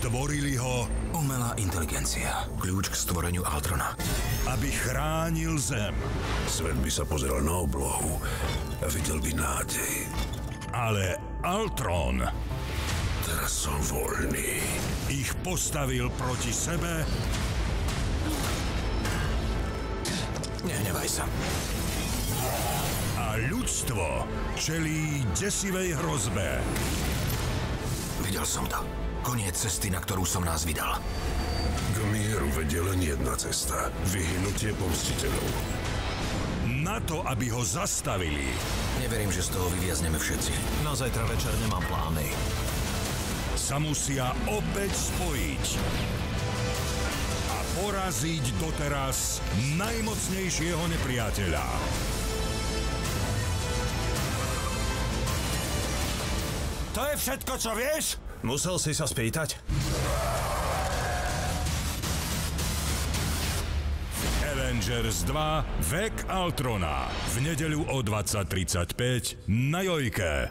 Stvorili ho, Umelá inteligencia. Kľúč k stvoreniu Altrona. aby chránil Zem. Svet by sa pozeral na oblohu a videl by nádej. Ale Altron Teraz som voľný. ich postavil proti sebe Nehnevaj sa. a ľudstvo čelí desivej hrozbe. Videl som to. Koniec cesty, na ktorú som nás vydal. K mieru vedie len jedna cesta. Vyhnutie pomstiteľov. Na to, aby ho zastavili, Neverím, že z toho vyviazneme všetci. Na zajtra večer nemám plány. sa musia opäť spojiť a poraziť doteraz najmocnejšieho nepriateľa. To je všetko, čo vieš? Musel si sa spýtať? Avengers 2 Vek Altrona v nedeľu o 20.35 na Jojke.